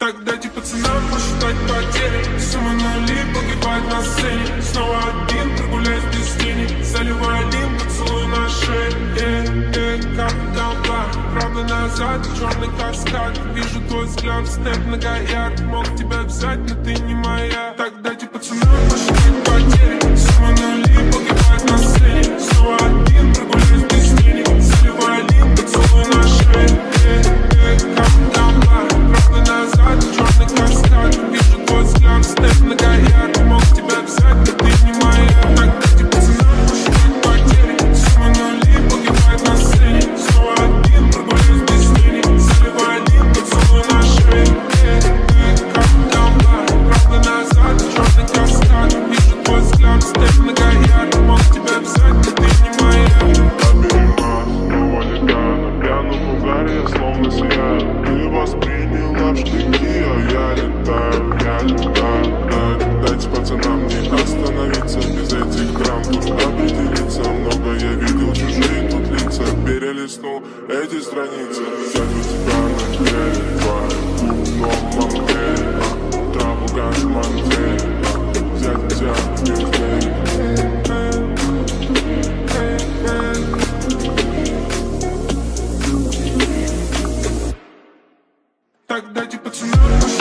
Так дайте пацанам посчитать потери. Сумма нули погибает на сцене. Снова один, прогуляюсь без тени. Заливаю один поцелуй на шее. Э, э, Как толпа, правда назад Черный каскад, вижу твой взгляд Степ гаяк, мог тебя взять, но ты не моя. Так Перелистнул эти страницы. Взять тебя на деле, твою губ, но мангель а, Траву газ мантель, а, взять. Тебя бюджет Так дайте пацанам посчитать